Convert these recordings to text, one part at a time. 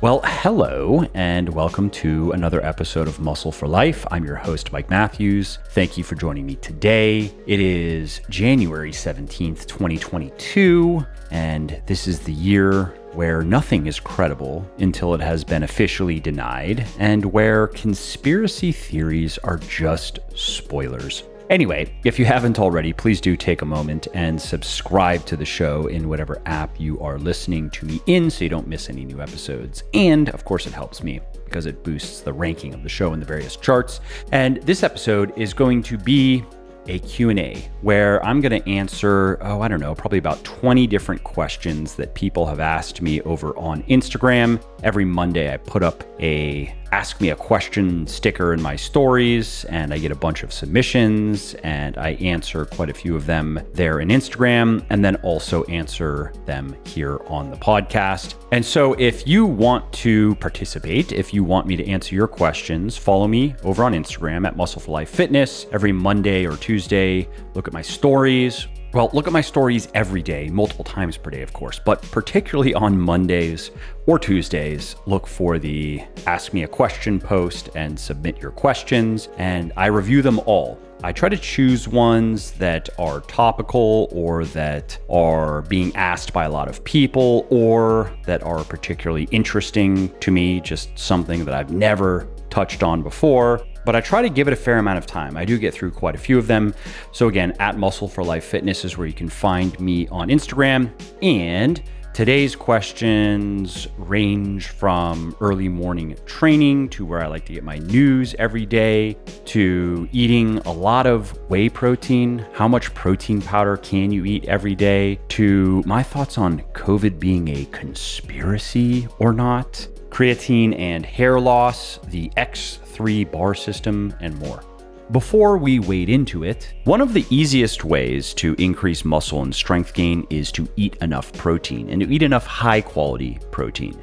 Well, hello, and welcome to another episode of Muscle for Life. I'm your host, Mike Matthews. Thank you for joining me today. It is January 17th, 2022, and this is the year where nothing is credible until it has been officially denied, and where conspiracy theories are just spoilers. Anyway, if you haven't already, please do take a moment and subscribe to the show in whatever app you are listening to me in so you don't miss any new episodes. And of course, it helps me because it boosts the ranking of the show in the various charts. And this episode is going to be a Q&A where I'm going to answer, oh, I don't know, probably about 20 different questions that people have asked me over on Instagram. Every Monday I put up a ask me a question sticker in my stories and I get a bunch of submissions and I answer quite a few of them there in Instagram and then also answer them here on the podcast. And so if you want to participate, if you want me to answer your questions, follow me over on Instagram at Muscle for Life Fitness every Monday or Tuesday. Look at my stories well, look at my stories every day, multiple times per day, of course, but particularly on Mondays or Tuesdays, look for the Ask Me a Question post and submit your questions, and I review them all. I try to choose ones that are topical or that are being asked by a lot of people or that are particularly interesting to me, just something that I've never touched on before but I try to give it a fair amount of time. I do get through quite a few of them. So again, at Muscle for Life Fitness is where you can find me on Instagram. And today's questions range from early morning training to where I like to get my news every day to eating a lot of whey protein. How much protein powder can you eat every day? To my thoughts on COVID being a conspiracy or not creatine and hair loss, the X3 bar system, and more. Before we wade into it, one of the easiest ways to increase muscle and strength gain is to eat enough protein and to eat enough high quality protein.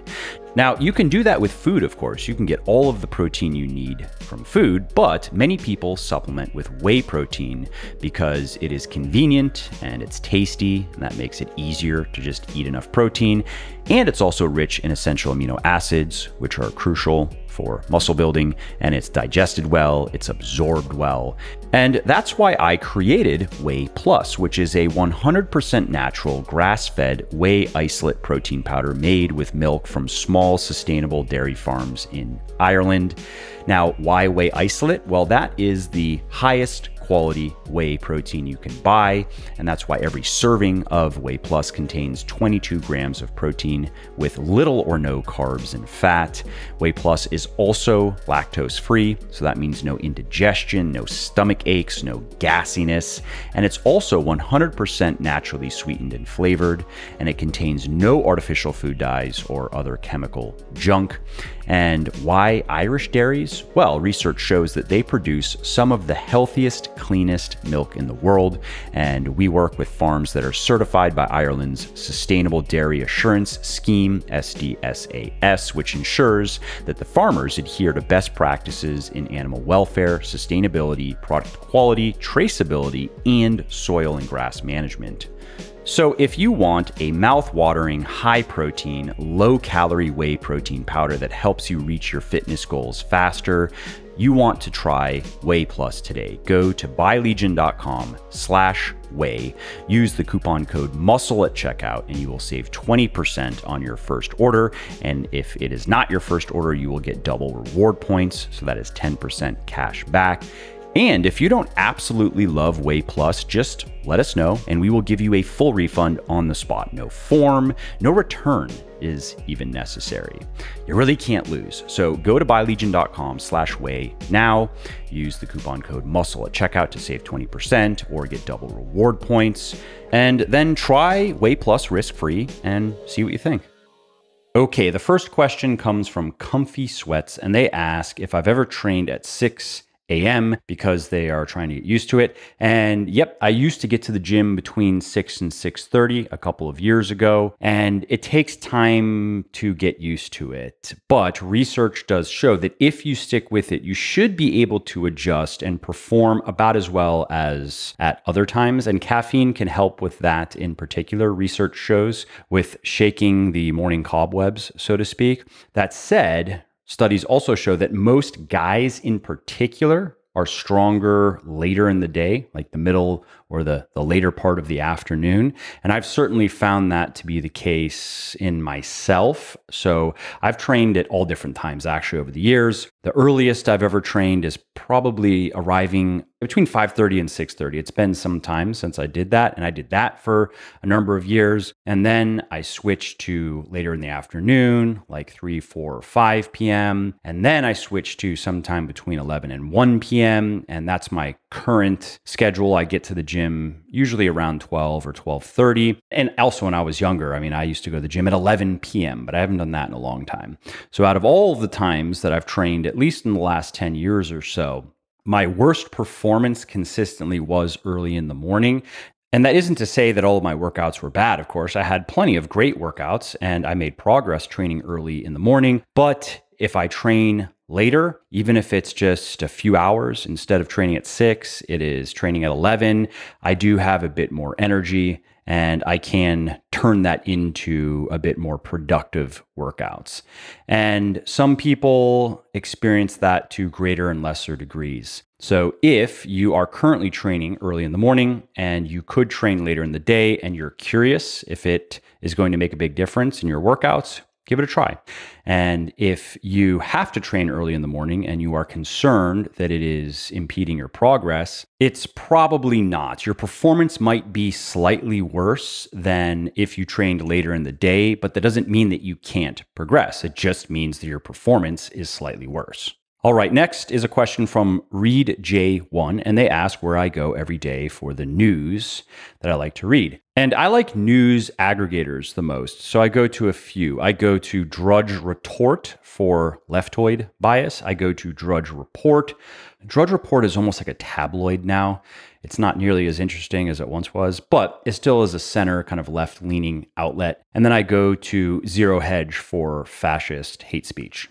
Now, you can do that with food, of course. You can get all of the protein you need from food, but many people supplement with whey protein because it is convenient and it's tasty, and that makes it easier to just eat enough protein. And it's also rich in essential amino acids, which are crucial for muscle building, and it's digested well, it's absorbed well. And that's why I created Whey Plus, which is a 100% natural grass fed whey isolate protein powder made with milk from small sustainable dairy farms in Ireland. Now, why whey isolate? Well, that is the highest quality whey protein you can buy. And that's why every serving of Whey Plus contains 22 grams of protein with little or no carbs and fat. Whey Plus is also lactose free, so that means no indigestion, no stomach aches, no gassiness. And it's also 100% naturally sweetened and flavored, and it contains no artificial food dyes or other chemical junk. And why Irish dairies? Well, research shows that they produce some of the healthiest, cleanest milk in the world. And we work with farms that are certified by Ireland's Sustainable Dairy Assurance Scheme, SDSAS, which ensures that the farmers adhere to best practices in animal welfare, sustainability, product quality, traceability, and soil and grass management. So, if you want a mouth-watering, high-protein, low-calorie whey protein powder that helps you reach your fitness goals faster, you want to try Whey Plus today. Go to buylegion.com slash whey. Use the coupon code MUSCLE at checkout and you will save 20% on your first order. And if it is not your first order, you will get double reward points. So that is 10% cash back. And if you don't absolutely love Whey Plus, just let us know and we will give you a full refund on the spot. No form, no return is even necessary. You really can't lose. So go to buylegion.com slash whey now. Use the coupon code MUSCLE at checkout to save 20% or get double reward points. And then try Whey Plus risk-free and see what you think. Okay, the first question comes from Comfy Sweats and they ask if I've ever trained at 6 a.m. because they are trying to get used to it. And yep, I used to get to the gym between 6 and 6:30 a couple of years ago, and it takes time to get used to it. But research does show that if you stick with it, you should be able to adjust and perform about as well as at other times, and caffeine can help with that in particular. Research shows with shaking the morning cobwebs, so to speak. That said, Studies also show that most guys in particular are stronger later in the day, like the middle or the, the later part of the afternoon. And I've certainly found that to be the case in myself. So I've trained at all different times actually over the years. The earliest I've ever trained is probably arriving between 5:30 and 6:30. It's been some time since I did that and I did that for a number of years and then I switched to later in the afternoon, like 3, 4, or 5 p.m. and then I switched to sometime between 11 and 1 p.m. and that's my current schedule. I get to the gym usually around 12 or 12:30. And also when I was younger, I mean, I used to go to the gym at 11 p.m., but I haven't done that in a long time. So out of all of the times that I've trained at least in the last 10 years or so, my worst performance consistently was early in the morning. And that isn't to say that all of my workouts were bad, of course. I had plenty of great workouts and I made progress training early in the morning. But if I train later, even if it's just a few hours instead of training at six, it is training at 11, I do have a bit more energy and I can turn that into a bit more productive workouts. And some people experience that to greater and lesser degrees. So, if you are currently training early in the morning and you could train later in the day and you're curious if it is going to make a big difference in your workouts, give it a try. And if you have to train early in the morning and you are concerned that it is impeding your progress, it's probably not. Your performance might be slightly worse than if you trained later in the day, but that doesn't mean that you can't progress. It just means that your performance is slightly worse. All right, next is a question from Read J1, and they ask where I go every day for the news that I like to read. And I like news aggregators the most, so I go to a few. I go to Drudge Retort for leftoid bias. I go to Drudge Report. Drudge Report is almost like a tabloid now. It's not nearly as interesting as it once was, but it still is a center kind of left leaning outlet. And then I go to Zero Hedge for fascist hate speech.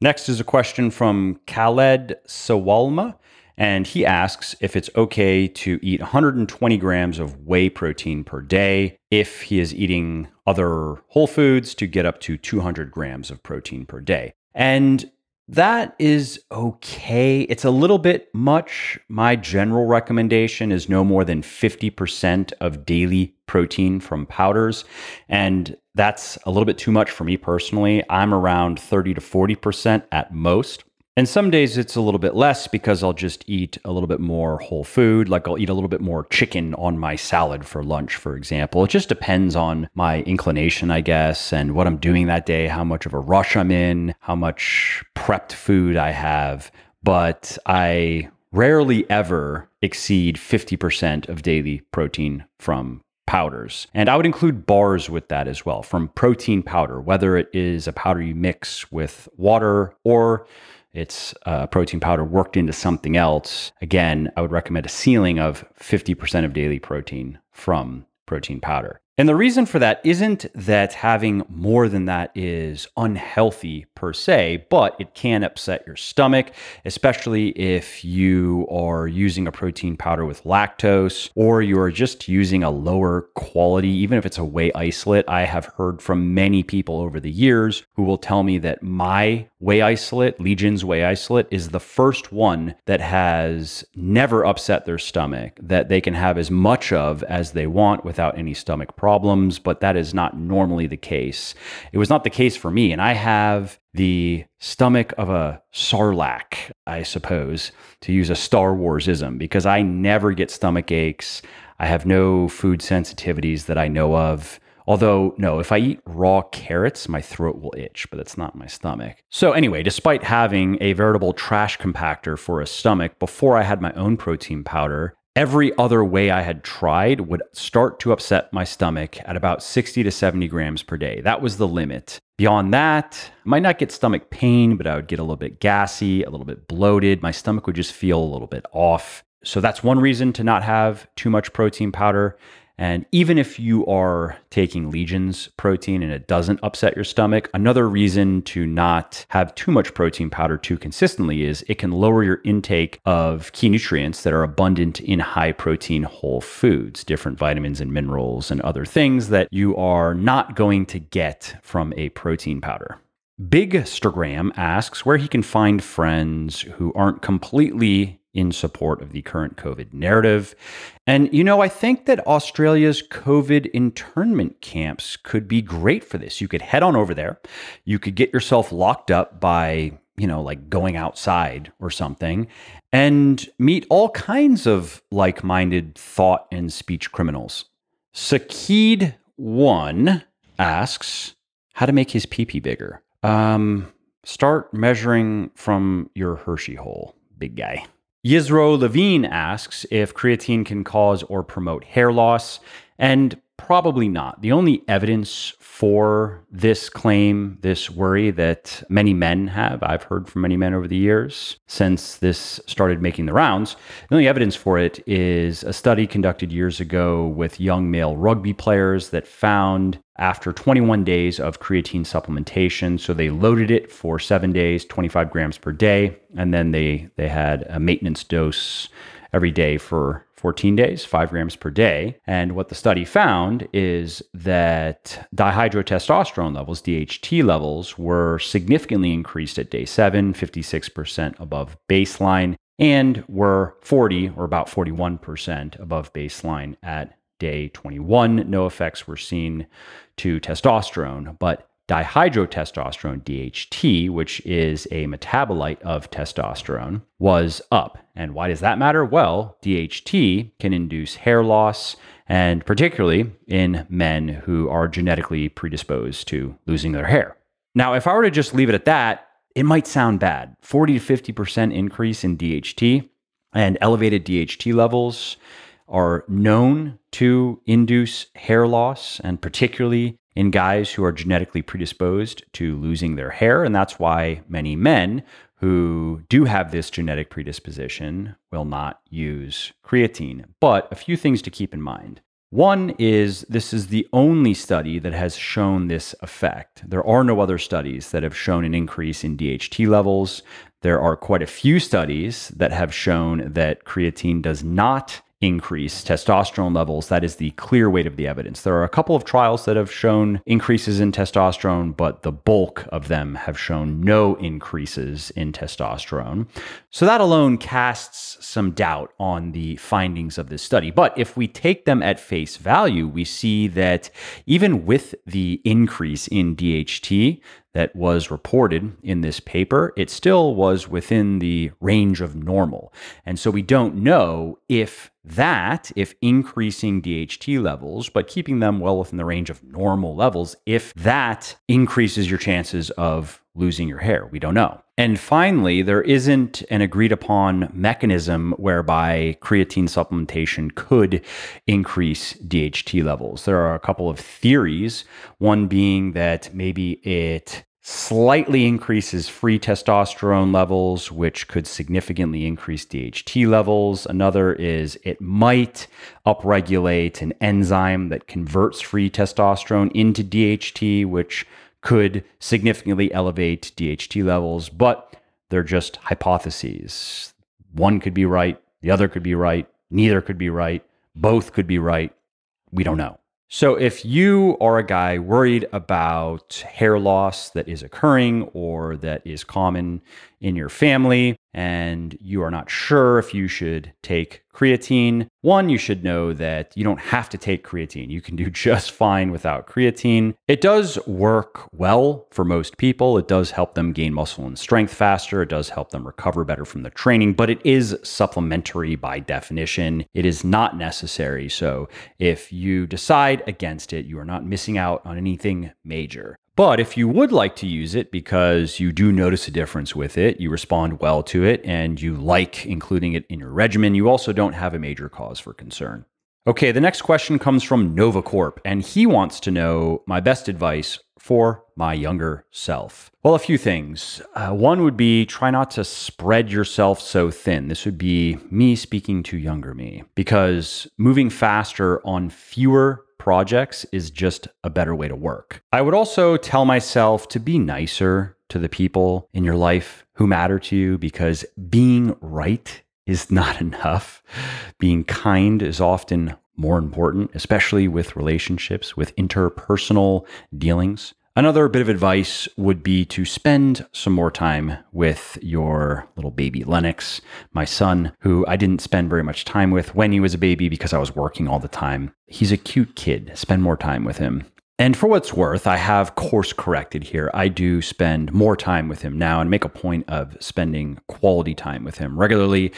Next is a question from Khaled Sawalma, and he asks if it's okay to eat 120 grams of whey protein per day if he is eating other whole foods to get up to 200 grams of protein per day. And that is okay. It's a little bit much. My general recommendation is no more than 50% of daily protein from powders. And that's a little bit too much for me personally. I'm around 30 to 40% at most. And some days it's a little bit less because I'll just eat a little bit more whole food. Like I'll eat a little bit more chicken on my salad for lunch, for example. It just depends on my inclination, I guess, and what I'm doing that day, how much of a rush I'm in, how much prepped food I have. But I rarely ever exceed 50% of daily protein from powders. And I would include bars with that as well from protein powder, whether it is a powder you mix with water or it's a protein powder worked into something else. Again, I would recommend a ceiling of 50% of daily protein from protein powder. And the reason for that isn't that having more than that is unhealthy per se, but it can upset your stomach, especially if you are using a protein powder with lactose or you're just using a lower quality, even if it's a whey isolate. I have heard from many people over the years who will tell me that my whey isolate, Legion's whey isolate, is the first one that has never upset their stomach, that they can have as much of as they want without any stomach problems problems, but that is not normally the case. It was not the case for me. And I have the stomach of a sarlacc, I suppose, to use a Star Wars ism, because I never get stomach aches. I have no food sensitivities that I know of. Although, no, if I eat raw carrots, my throat will itch, but it's not my stomach. So, anyway, despite having a veritable trash compactor for a stomach, before I had my own protein powder, Every other whey I had tried would start to upset my stomach at about 60 to 70 grams per day. That was the limit. Beyond that, I might not get stomach pain, but I would get a little bit gassy, a little bit bloated. My stomach would just feel a little bit off. So that's one reason to not have too much protein powder. And even if you are taking Legion's protein and it doesn't upset your stomach, another reason to not have too much protein powder too consistently is it can lower your intake of key nutrients that are abundant in high protein whole foods, different vitamins and minerals and other things that you are not going to get from a protein powder. Big Stagram asks where he can find friends who aren't completely in support of the current COVID narrative. And, you know, I think that Australia's COVID internment camps could be great for this. You could head on over there, you could get yourself locked up by, you know, like going outside or something, and meet all kinds of like minded thought and speech criminals. Sakid one asks how to make his pee pee bigger. Um, start measuring from your Hershey hole, big guy. Yisro Levine asks if creatine can cause or promote hair loss, and probably not. The only evidence for this claim, this worry that many men have, I've heard from many men over the years since this started making the rounds, the only evidence for it is a study conducted years ago with young male rugby players that found after 21 days of creatine supplementation. So they loaded it for seven days, 25 grams per day, and then they they had a maintenance dose every day for 14 days, five grams per day. And what the study found is that dihydrotestosterone levels, DHT levels, were significantly increased at day seven, 56% above baseline, and were 40 or about 41% above baseline at day 21. No effects were seen to testosterone, but dihydrotestosterone, DHT, which is a metabolite of testosterone, was up. And why does that matter? Well, DHT can induce hair loss, and particularly in men who are genetically predisposed to losing their hair. Now, if I were to just leave it at that, it might sound bad. 40 to 50% increase in DHT and elevated DHT levels are known to induce hair loss, and particularly in guys who are genetically predisposed to losing their hair. And that's why many men who do have this genetic predisposition will not use creatine. But a few things to keep in mind. One is this is the only study that has shown this effect. There are no other studies that have shown an increase in DHT levels. There are quite a few studies that have shown that creatine does not increase testosterone levels. That is the clear weight of the evidence. There are a couple of trials that have shown increases in testosterone, but the bulk of them have shown no increases in testosterone. So that alone casts some doubt on the findings of this study. But if we take them at face value, we see that even with the increase in DHT, that was reported in this paper, it still was within the range of normal. And so we don't know if that, if increasing DHT levels, but keeping them well within the range of normal levels, if that increases your chances of losing your hair. We don't know. And finally, there isn't an agreed upon mechanism whereby creatine supplementation could increase DHT levels. There are a couple of theories, one being that maybe it slightly increases free testosterone levels, which could significantly increase DHT levels. Another is it might upregulate an enzyme that converts free testosterone into DHT, which could significantly elevate DHT levels, but they're just hypotheses. One could be right, the other could be right, neither could be right, both could be right. We don't know. So, if you are a guy worried about hair loss that is occurring or that is common in your family, and you are not sure if you should take creatine, one, you should know that you don't have to take creatine. You can do just fine without creatine. It does work well for most people. It does help them gain muscle and strength faster. It does help them recover better from the training, but it is supplementary by definition. It is not necessary. So if you decide against it, you are not missing out on anything major. But if you would like to use it because you do notice a difference with it, you respond well to it, and you like including it in your regimen, you also don't have a major cause for concern. Okay, the next question comes from NovaCorp, and he wants to know my best advice for my younger self. Well, a few things. Uh, one would be try not to spread yourself so thin. This would be me speaking to younger me, because moving faster on fewer projects is just a better way to work. I would also tell myself to be nicer to the people in your life who matter to you because being right is not enough. Being kind is often more important, especially with relationships, with interpersonal dealings. Another bit of advice would be to spend some more time with your little baby Lennox, my son, who I didn't spend very much time with when he was a baby because I was working all the time. He's a cute kid. Spend more time with him. And for what's worth, I have course corrected here. I do spend more time with him now and make a point of spending quality time with him regularly,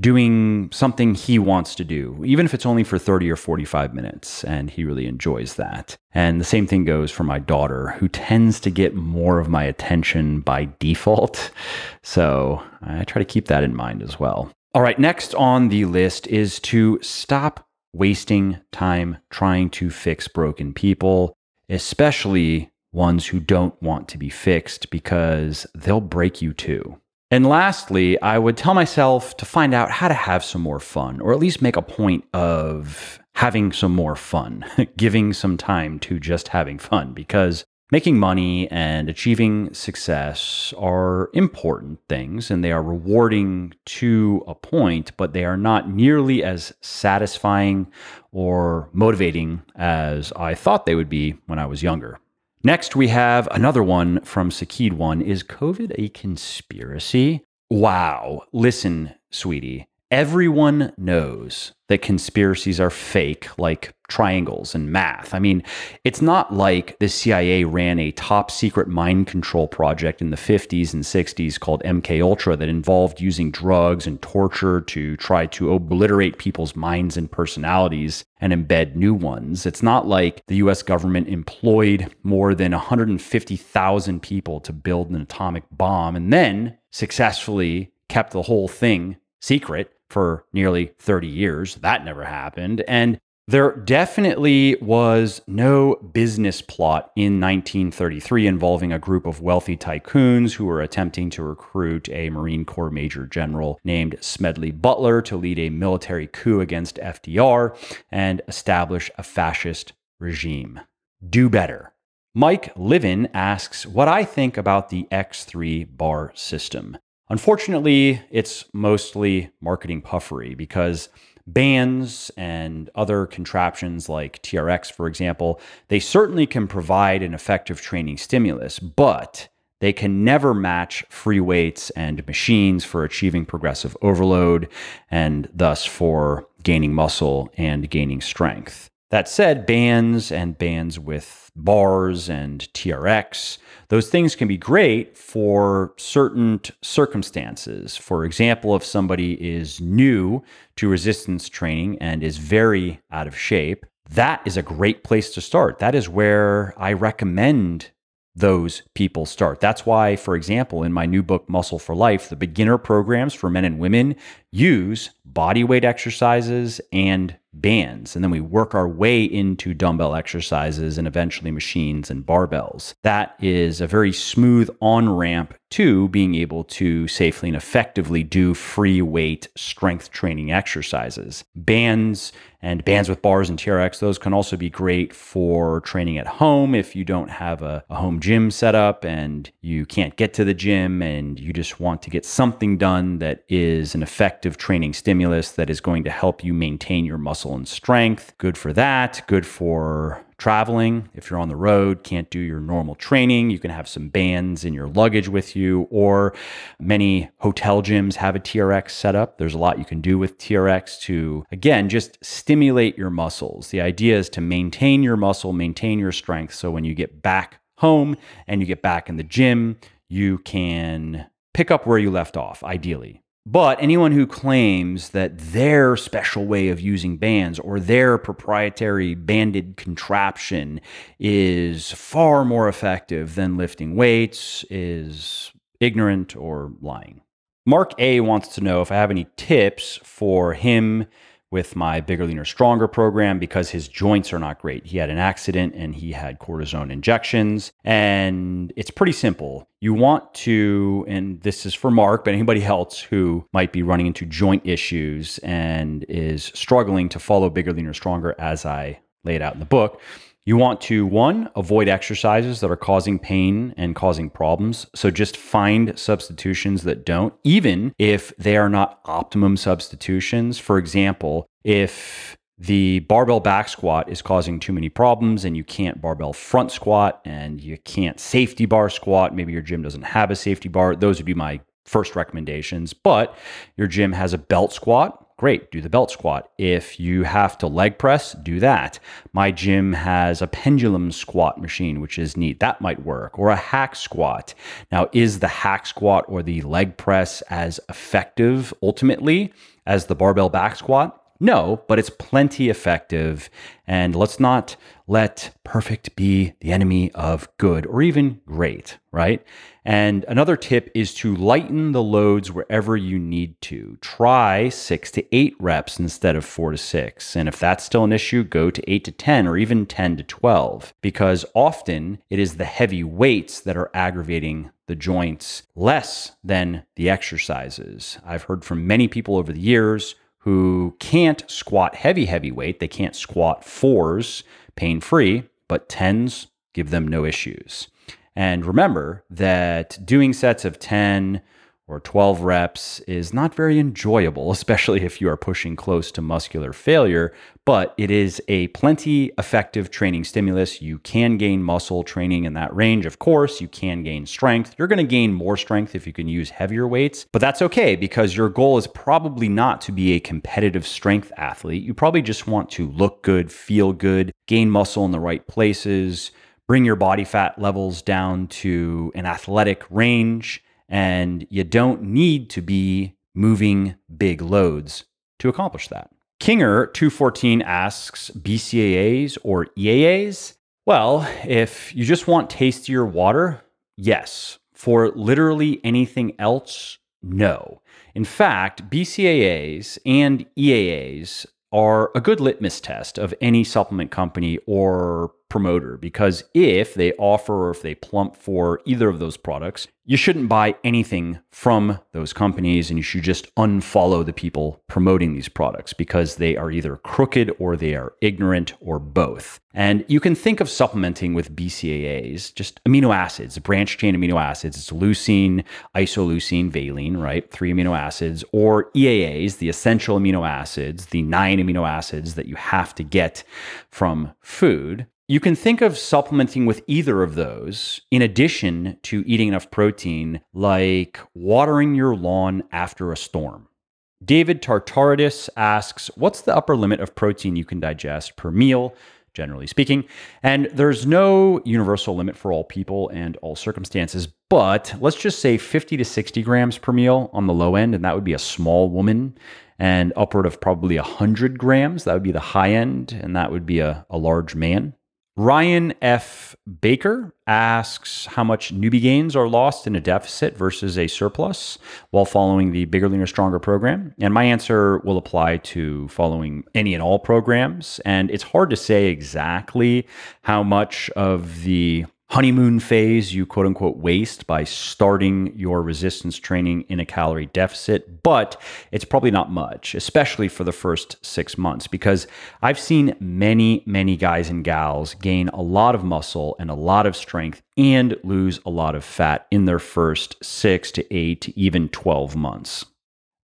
doing something he wants to do, even if it's only for 30 or 45 minutes. And he really enjoys that. And the same thing goes for my daughter, who tends to get more of my attention by default. So I try to keep that in mind as well. All right, next on the list is to stop wasting time trying to fix broken people especially ones who don't want to be fixed because they'll break you too. And lastly, I would tell myself to find out how to have some more fun, or at least make a point of having some more fun, giving some time to just having fun, because making money and achieving success are important things and they are rewarding to a point, but they are not nearly as satisfying or motivating as I thought they would be when I was younger. Next, we have another one from Sakid One. Is COVID a conspiracy? Wow. Listen, sweetie, everyone knows that conspiracies are fake, like triangles and math. I mean, it's not like the CIA ran a top secret mind control project in the 50s and 60s called MK Ultra that involved using drugs and torture to try to obliterate people's minds and personalities and embed new ones. It's not like the US government employed more than 150,000 people to build an atomic bomb and then successfully kept the whole thing secret for nearly 30 years. That never happened. And there definitely was no business plot in 1933 involving a group of wealthy tycoons who were attempting to recruit a Marine Corps Major General named Smedley Butler to lead a military coup against FDR and establish a fascist regime. Do better. Mike Livin asks what I think about the X3 bar system. Unfortunately, it's mostly marketing puffery because bands and other contraptions like TRX, for example, they certainly can provide an effective training stimulus, but they can never match free weights and machines for achieving progressive overload and thus for gaining muscle and gaining strength. That said, bands and bands with bars and TRX, those things can be great for certain circumstances. For example, if somebody is new to resistance training and is very out of shape, that is a great place to start. That is where I recommend those people start. That's why, for example, in my new book, Muscle for Life, the beginner programs for men and women use body weight exercises and bands. And then we work our way into dumbbell exercises and eventually machines and barbells. That is a very smooth on ramp to being able to safely and effectively do free weight strength training exercises. Bands and bands with bars and TRX, those can also be great for training at home if you don't have a, a home gym set up and you can't get to the gym and you just want to get something done that is an effective training stimulus that is going to help you maintain your muscle and strength. Good for that. Good for traveling. If you're on the road, can't do your normal training, you can have some bands in your luggage with you, or many hotel gyms have a TRX setup. There's a lot you can do with TRX to, again, just stimulate your muscles. The idea is to maintain your muscle, maintain your strength. So when you get back home and you get back in the gym, you can pick up where you left off, ideally. But anyone who claims that their special way of using bands or their proprietary banded contraption is far more effective than lifting weights is ignorant or lying. Mark A wants to know if I have any tips for him with my Bigger, Leaner, Stronger program because his joints are not great. He had an accident and he had cortisone injections. And it's pretty simple. You want to, and this is for Mark, but anybody else who might be running into joint issues and is struggling to follow Bigger, Leaner, Stronger as I lay it out in the book. You want to, one, avoid exercises that are causing pain and causing problems. So just find substitutions that don't, even if they are not optimum substitutions. For example, if the barbell back squat is causing too many problems and you can't barbell front squat and you can't safety bar squat, maybe your gym doesn't have a safety bar, those would be my first recommendations. But your gym has a belt squat great, do the belt squat. If you have to leg press, do that. My gym has a pendulum squat machine, which is neat. That might work. Or a hack squat. Now, is the hack squat or the leg press as effective ultimately as the barbell back squat? No, but it's plenty effective. And let's not let perfect be the enemy of good or even great, right? And another tip is to lighten the loads wherever you need to. Try six to eight reps instead of four to six. And if that's still an issue, go to eight to 10 or even 10 to 12, because often it is the heavy weights that are aggravating the joints less than the exercises. I've heard from many people over the years who can't squat heavy, heavy weight. They can't squat fours pain free, but tens give them no issues. And remember that doing sets of 10 or 12 reps is not very enjoyable, especially if you are pushing close to muscular failure, but it is a plenty effective training stimulus. You can gain muscle training in that range. Of course, you can gain strength. You're going to gain more strength if you can use heavier weights, but that's okay because your goal is probably not to be a competitive strength athlete. You probably just want to look good, feel good, gain muscle in the right places, bring your body fat levels down to an athletic range and you don't need to be moving big loads to accomplish that. Kinger214 asks BCAAs or EAAs? Well, if you just want tastier water, yes. For literally anything else, no. In fact, BCAAs and EAAs are a good litmus test of any supplement company or promoter because if they offer or if they plump for either of those products, you shouldn't buy anything from those companies and you should just unfollow the people promoting these products because they are either crooked or they are ignorant or both. And you can think of supplementing with BCAAs, just amino acids, branch chain amino acids. It's leucine, isoleucine, valine, right? Three amino acids, or EAAs, the essential amino acids, the nine amino acids that you have to get from food. You can think of supplementing with either of those in addition to eating enough protein, like watering your lawn after a storm. David Tartaridis asks, What's the upper limit of protein you can digest per meal? Generally speaking. And there's no universal limit for all people and all circumstances, but let's just say 50 to 60 grams per meal on the low end, and that would be a small woman, and upward of probably 100 grams, that would be the high end, and that would be a, a large man. Ryan F. Baker asks how much newbie gains are lost in a deficit versus a surplus while following the Bigger, Leaner, Stronger program. And my answer will apply to following any and all programs. And it's hard to say exactly how much of the honeymoon phase you quote unquote waste by starting your resistance training in a calorie deficit, but it's probably not much, especially for the first six months, because I've seen many, many guys and gals gain a lot of muscle and a lot of strength and lose a lot of fat in their first six to eight even 12 months.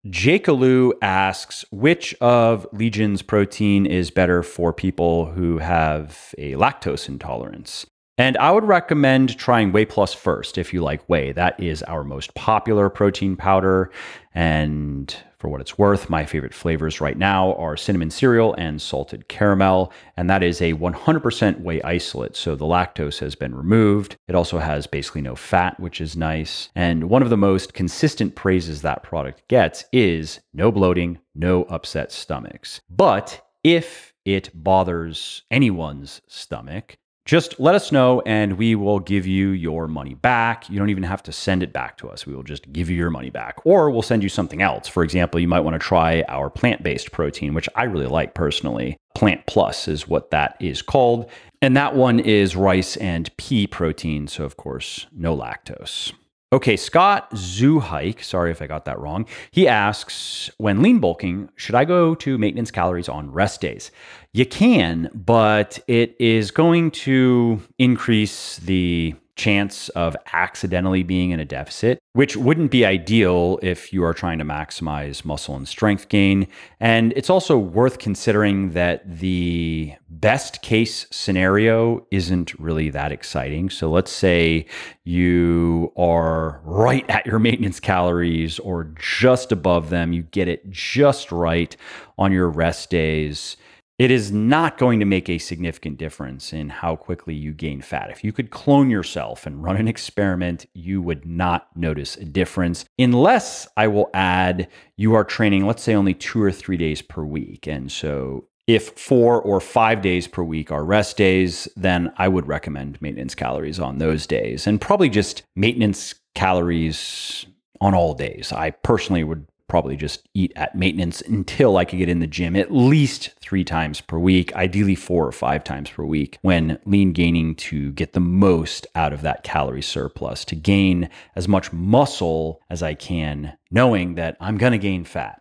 Jake Alou asks which of Legion's protein is better for people who have a lactose intolerance. And I would recommend trying Whey Plus first if you like whey. That is our most popular protein powder. And for what it's worth, my favorite flavors right now are cinnamon cereal and salted caramel. And that is a 100% whey isolate. So the lactose has been removed. It also has basically no fat, which is nice. And one of the most consistent praises that product gets is no bloating, no upset stomachs. But if it bothers anyone's stomach, just let us know and we will give you your money back. You don't even have to send it back to us. We will just give you your money back or we'll send you something else. For example, you might want to try our plant based protein, which I really like personally. Plant Plus is what that is called. And that one is rice and pea protein. So, of course, no lactose. Okay, Scott Zuhike, sorry if I got that wrong. He asks, when lean bulking, should I go to maintenance calories on rest days? You can, but it is going to increase the chance of accidentally being in a deficit, which wouldn't be ideal if you are trying to maximize muscle and strength gain. And it's also worth considering that the best case scenario isn't really that exciting. So let's say you are right at your maintenance calories or just above them, you get it just right on your rest days it is not going to make a significant difference in how quickly you gain fat. If you could clone yourself and run an experiment, you would not notice a difference, unless I will add you are training, let's say, only two or three days per week. And so if four or five days per week are rest days, then I would recommend maintenance calories on those days and probably just maintenance calories on all days. I personally would probably just eat at maintenance until I could get in the gym at least three times per week, ideally four or five times per week when lean gaining to get the most out of that calorie surplus, to gain as much muscle as I can, knowing that I'm going to gain fat.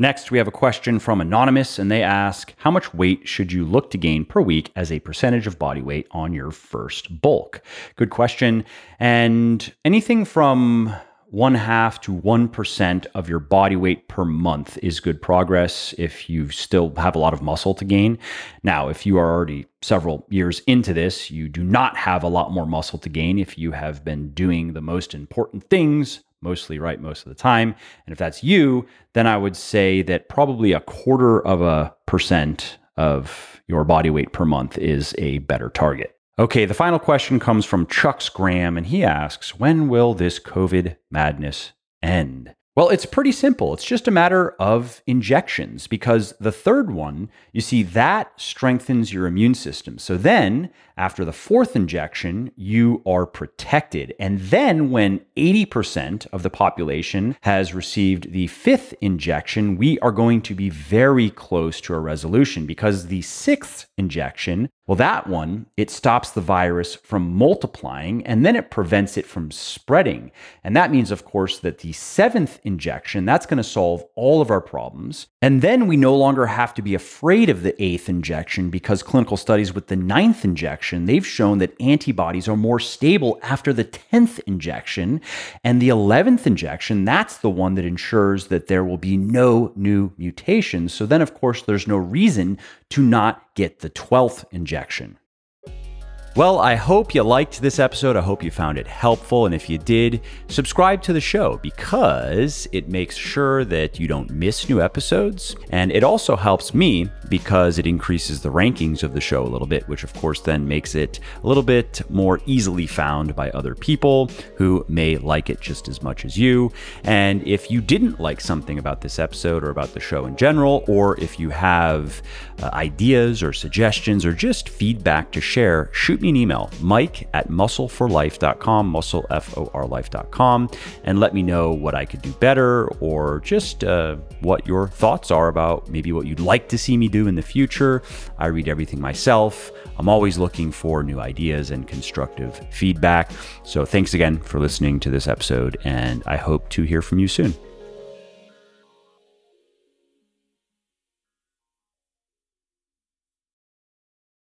Next, we have a question from Anonymous, and they ask How much weight should you look to gain per week as a percentage of body weight on your first bulk? Good question. And anything from one half to 1% of your body weight per month is good progress if you still have a lot of muscle to gain. Now, if you are already several years into this, you do not have a lot more muscle to gain if you have been doing the most important things mostly right most of the time. And if that's you, then I would say that probably a quarter of a percent of your body weight per month is a better target. Okay, the final question comes from Chucks Graham, and he asks, When will this COVID madness end? Well, it's pretty simple. It's just a matter of injections because the third one, you see, that strengthens your immune system. So then, after the fourth injection, you are protected. And then, when 80% of the population has received the fifth injection, we are going to be very close to a resolution because the sixth injection well, that one, it stops the virus from multiplying and then it prevents it from spreading. And that means, of course, that the seventh injection, that's going to solve all of our problems. And then we no longer have to be afraid of the eighth injection because clinical studies with the ninth injection, they've shown that antibodies are more stable after the 10th injection. And the 11th injection, that's the one that ensures that there will be no new mutations. So then, of course, there's no reason to not get the 12th injection. Well, I hope you liked this episode. I hope you found it helpful. And if you did, subscribe to the show because it makes sure that you don't miss new episodes. And it also helps me because it increases the rankings of the show a little bit, which of course then makes it a little bit more easily found by other people who may like it just as much as you. And if you didn't like something about this episode or about the show in general, or if you have uh, ideas or suggestions or just feedback to share, shoot me me an email, mike at muscleforlife.com, muscle, F-O-R life.com, and let me know what I could do better or just uh, what your thoughts are about maybe what you'd like to see me do in the future. I read everything myself. I'm always looking for new ideas and constructive feedback. So thanks again for listening to this episode, and I hope to hear from you soon.